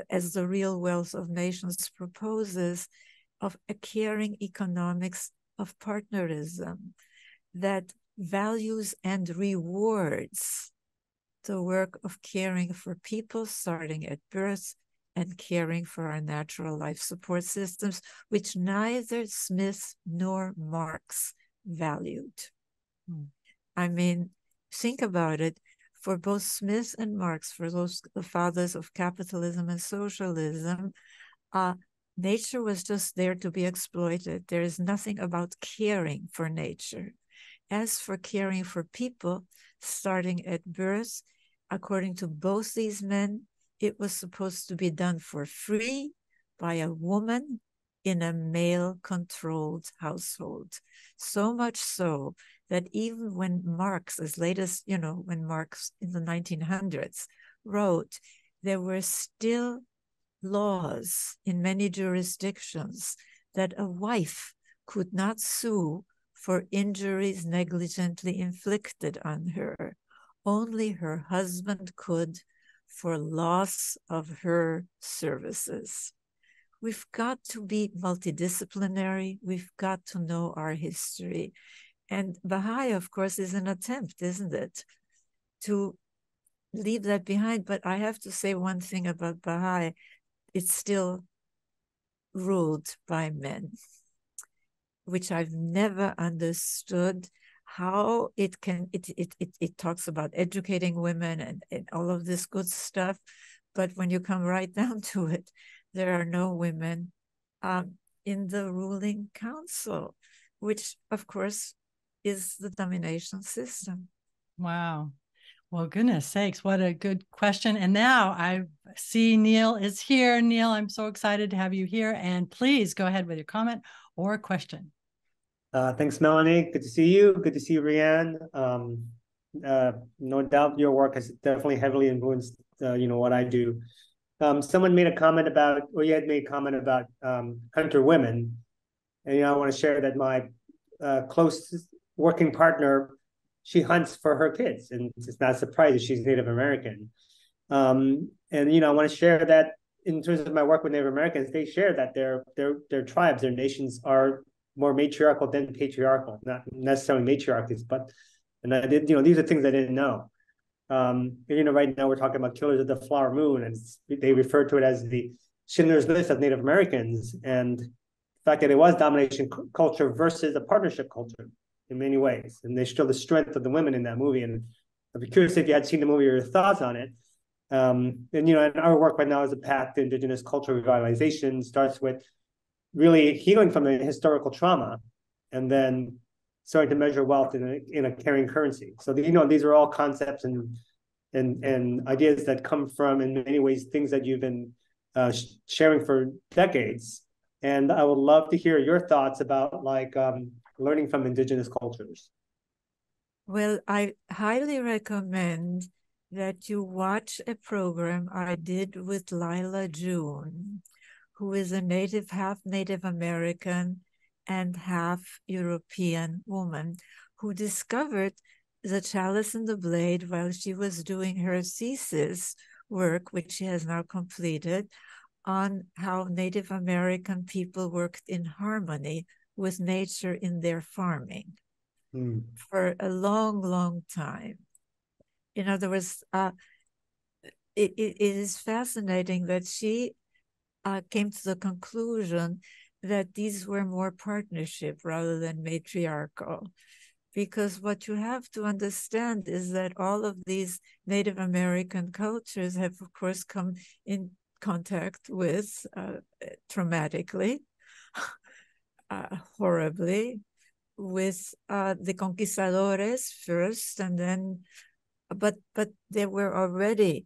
as the real wealth of nations proposes, of a caring economics of partnerism that values and rewards the work of caring for people starting at birth and caring for our natural life support systems, which neither Smith nor Marx valued. Mm. I mean, think about it for both Smith and Marx, for those the fathers of capitalism and socialism, uh, nature was just there to be exploited. There is nothing about caring for nature. As for caring for people, starting at birth, according to both these men, it was supposed to be done for free by a woman in a male controlled household. So much so that even when Marx, as late as, you know, when Marx in the 1900s wrote, there were still laws in many jurisdictions that a wife could not sue for injuries negligently inflicted on her. Only her husband could for loss of her services. We've got to be multidisciplinary. We've got to know our history. And Baha'i, of course, is an attempt, isn't it, to leave that behind. But I have to say one thing about Baha'i it's still ruled by men, which I've never understood how it can it it it, it talks about educating women and, and all of this good stuff but when you come right down to it there are no women um, in the ruling council which of course is the domination system. Wow. Well, goodness sakes, what a good question. And now I see Neil is here. Neil, I'm so excited to have you here. And please go ahead with your comment or question. Uh, thanks, Melanie. Good to see you. Good to see you, Riane. Um, uh, no doubt your work has definitely heavily influenced, uh, you know, what I do. Um, someone made a comment about, or you had made a comment about um, hunter women. And, you know, I want to share that my uh, close working partner, she hunts for her kids, and it's not that she's Native American. Um, and you know, I want to share that in terms of my work with Native Americans, they share that their their their tribes, their nations are more matriarchal than patriarchal, not necessarily matriarchies, but and I did, you know, these are things I didn't know. Um, you know, right now we're talking about killers of the flower moon, and they refer to it as the Schindler's List of Native Americans, and the fact that it was domination culture versus a partnership culture in many ways, and they show the strength of the women in that movie. And I'd be curious if you had seen the movie or your thoughts on it. Um, and you know, and our work right now is a path to Indigenous cultural revitalization starts with really healing from the historical trauma, and then starting to measure wealth in a, in a caring currency. So you know, these are all concepts and and and ideas that come from, in many ways, things that you've been uh, sharing for decades. And I would love to hear your thoughts about like um, learning from indigenous cultures? Well, I highly recommend that you watch a program I did with Lyla June, who is a native, half Native American and half European woman who discovered the chalice and the blade while she was doing her thesis work, which she has now completed, on how Native American people worked in harmony with nature in their farming Mm. for a long, long time. In other words, uh, it, it, it is fascinating that she uh, came to the conclusion that these were more partnership rather than matriarchal. Because what you have to understand is that all of these Native American cultures have, of course, come in contact with uh, traumatically, uh, horribly, with uh, the conquistadores first, and then, but but they were already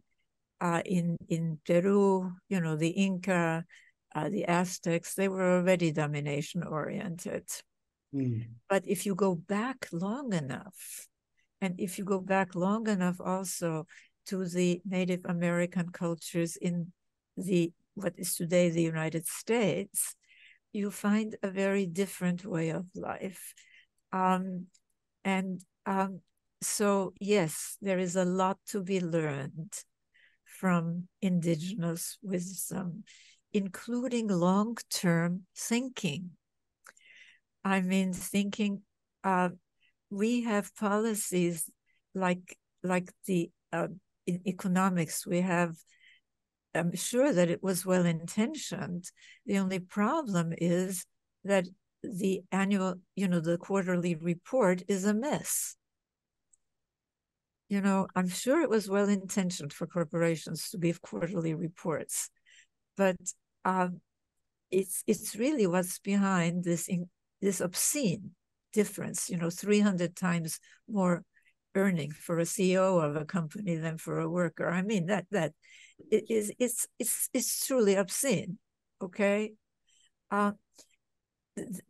uh, in in Peru, you know, the Inca, uh, the Aztecs, they were already domination oriented. Mm. But if you go back long enough, and if you go back long enough also to the Native American cultures in the what is today the United States, you find a very different way of life. Um, and um, so, yes, there is a lot to be learned from indigenous wisdom, including long term thinking. I mean, thinking, uh, we have policies like like the uh, in economics, we have I'm sure that it was well intentioned. The only problem is that the annual, you know, the quarterly report is a mess. You know, I'm sure it was well intentioned for corporations to give quarterly reports, but um, it's it's really what's behind this in, this obscene difference. You know, 300 times more earning for a CEO of a company than for a worker. I mean that that is it's it's it's truly obscene. Okay, uh,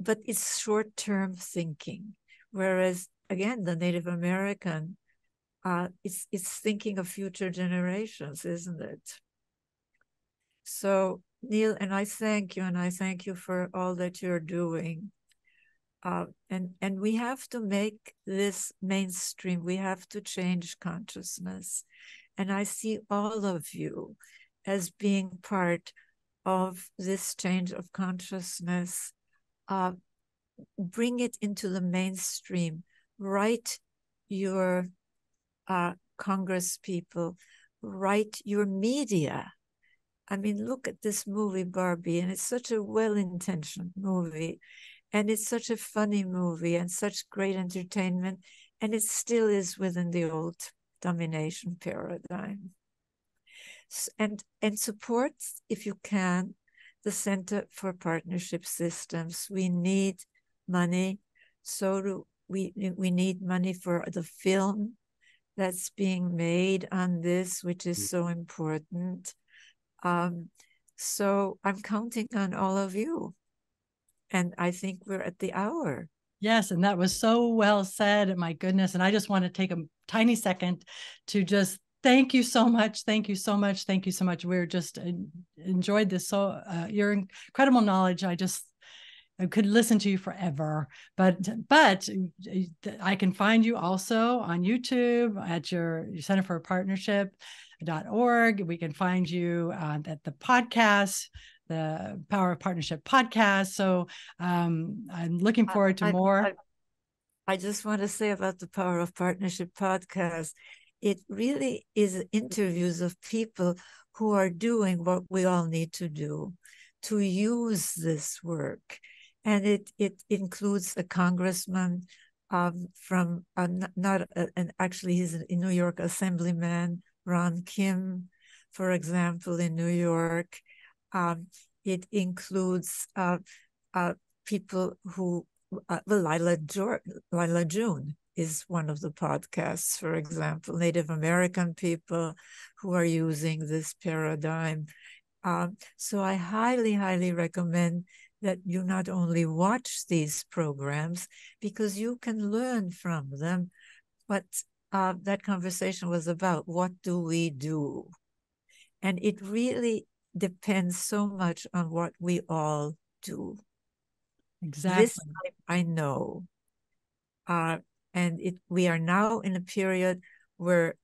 but it's short term thinking, whereas again the Native American, uh, it's it's thinking of future generations, isn't it? So Neil, and I thank you, and I thank you for all that you're doing. Uh, and and we have to make this mainstream. We have to change consciousness, and I see all of you as being part of this change of consciousness. Uh, bring it into the mainstream. Write your uh, Congress people. Write your media. I mean, look at this movie, Barbie, and it's such a well intentioned movie and it's such a funny movie and such great entertainment and it still is within the old domination paradigm and and support if you can the center for partnership systems we need money so do we we need money for the film that's being made on this which is so important um, so i'm counting on all of you and I think we're at the hour. Yes, and that was so well said. My goodness. And I just want to take a tiny second to just thank you so much. Thank you so much. Thank you so much. We're just uh, enjoyed this. So, uh, your incredible knowledge. I just I could listen to you forever, but but uh, I can find you also on YouTube at your Center for Partnership dot org. We can find you uh, at the podcast the Power of Partnership podcast. So um, I'm looking forward to I, more. I, I just want to say about the Power of Partnership podcast. It really is interviews of people who are doing what we all need to do to use this work. And it, it includes a congressman um, from, uh, not, uh, and actually he's a New York assemblyman, Ron Kim, for example, in New York. Um, it includes uh, uh, people who, uh, Lyla, jo- Lyla June is one of the podcasts, for example, Native American people who are using this paradigm. Um, so I highly, highly recommend that you not only watch these programs because you can learn from them, but uh, that conversation was about what do we do? And it really depends so much on what we all do. Exactly. This I, I know. Uh, and it we are now in a period where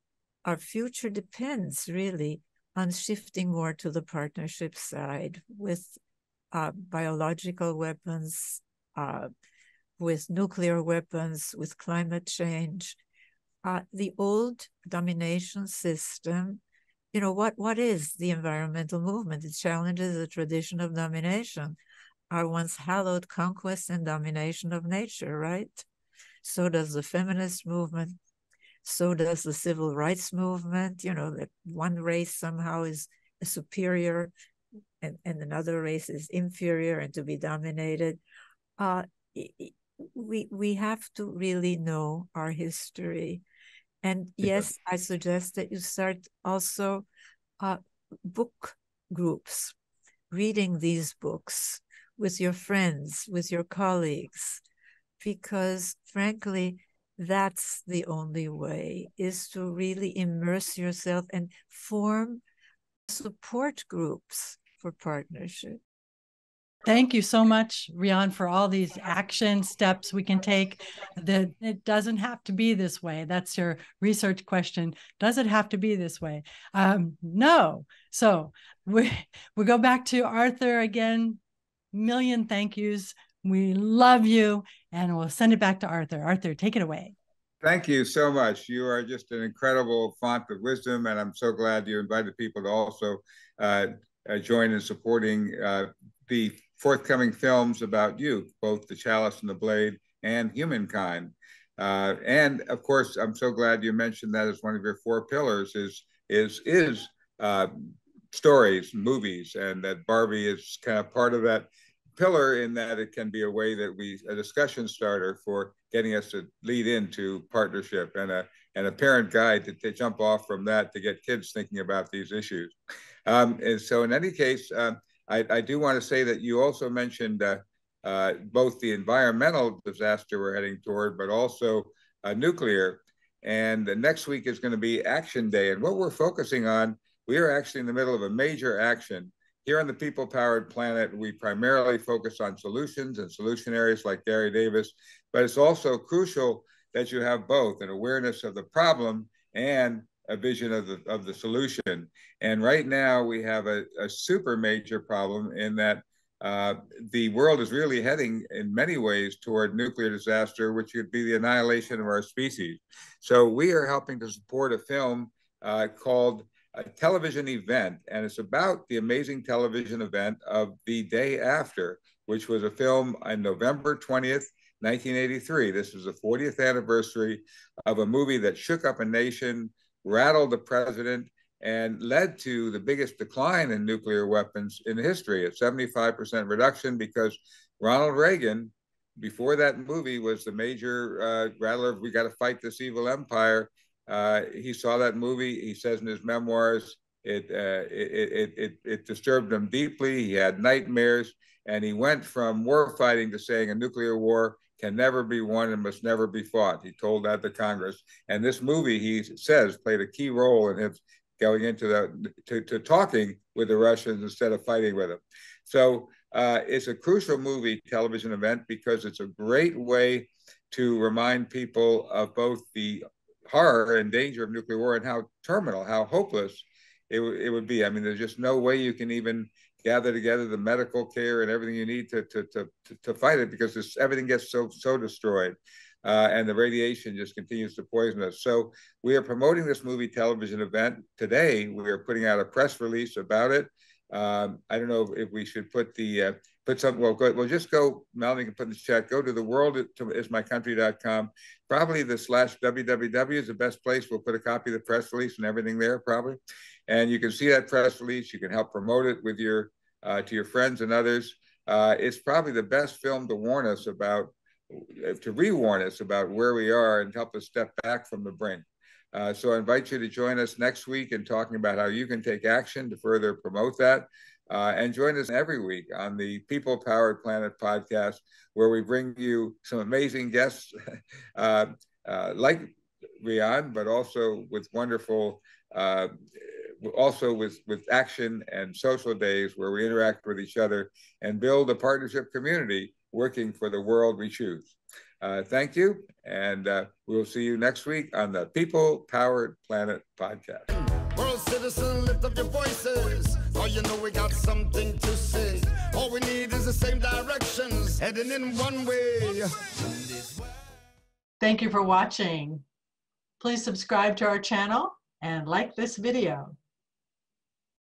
our future depends really on shifting more to the partnership side with uh, biological weapons, uh, with nuclear weapons, with climate change. Uh, the old domination system, you know, what, what is the environmental movement? It challenges the tradition of domination, our once hallowed conquest and domination of nature, right? So does the feminist movement. So does the civil rights movement. You know, that one race somehow is superior and, and another race is inferior and to be dominated. Uh, we we have to really know our history. And yes, I suggest that you start also uh, book groups, reading these books with your friends, with your colleagues, because frankly, that's the only way is to really immerse yourself and form support groups for partnership. Thank you so much, Riane, for all these action steps we can take. That it doesn't have to be this way. That's your research question. Does it have to be this way? Um, no. So we we go back to Arthur again. Million thank yous. We love you, and we'll send it back to Arthur. Arthur, take it away. Thank you so much. You are just an incredible font of wisdom, and I'm so glad you invited people to also uh, uh, join in supporting uh, the forthcoming films about you, both The Chalice and the Blade and Humankind. Uh, and of course, I'm so glad you mentioned that as one of your four pillars is is is uh, stories, movies, and that Barbie is kind of part of that pillar in that it can be a way that we a discussion starter for getting us to lead into partnership and a and a parent guide to, to jump off from that to get kids thinking about these issues. Um, and so, in any case, uh, I, I, do want to say that you also mentioned uh, uh, both the environmental disaster we're heading toward, but also uh, nuclear. And the next week is going to be Action Day. And what we're focusing on, we are actually in the middle of a major action. Here on the People Powered Planet, we primarily focus on solutions and solution areas like Garry Davis, but it's also crucial that you have both an awareness of the problem and a vision of the of the solution. And right now we have a, a super major problem in that uh, the world is really heading in many ways toward nuclear disaster, which would be the annihilation of our species. So we are helping to support a film uh, called a television event, and it's about the amazing television event of the day after, which was a film on November 20th, 1983. This was the 40th anniversary of a movie that shook up a nation, rattled the president, and led to the biggest decline in nuclear weapons in history, a 75% reduction because Ronald Reagan, before that movie, was the major uh, rattler. We got to fight this evil empire. Uh, he saw that movie. He says in his memoirs, it, uh, it, it, it, it disturbed him deeply. He had nightmares, and he went from war fighting to saying a nuclear war can never be won and must never be fought. He told that to Congress. And this movie, he says, played a key role in his going into the to, to talking with the Russians instead of fighting with them. So uh, it's a crucial movie television event because it's a great way to remind people of both the horror and danger of nuclear war and how terminal, how hopeless it, it would be. I mean, there's just no way you can even gather together the medical care and everything you need to to to to, fight it because this, everything gets so so destroyed. Uh, and the radiation just continues to poison us. So we are promoting this movie television event today. We are putting out a press release about it. Um, I don't know if we should put the uh, put some. Well, go, we'll just go. Melanie can put in the chat. Go to the world is my country.com. Probably the slash www is the best place. We'll put a copy of the press release and everything there probably, and you can see that press release. You can help promote it with your uh, to your friends and others. Uh, it's probably the best film to warn us about, to rewarn us about where we are and help us step back from the brink. Uh, so I invite you to join us next week in talking about how you can take action to further promote that. Uh, and join us every week on the People Powered Planet podcast, where we bring you some amazing guests uh, uh, like Riane, but also with wonderful uh, also with, with action and social days where we interact with each other and build a partnership community working for the world we choose. Uh, thank you, and uh, we'll see you next week on the People Powered Planet podcast. Citizen, lift up your voices. Oh, you know we got something to say. All we need is the same directions, heading in one way. Thank you for watching. Please subscribe to our channel and like this video.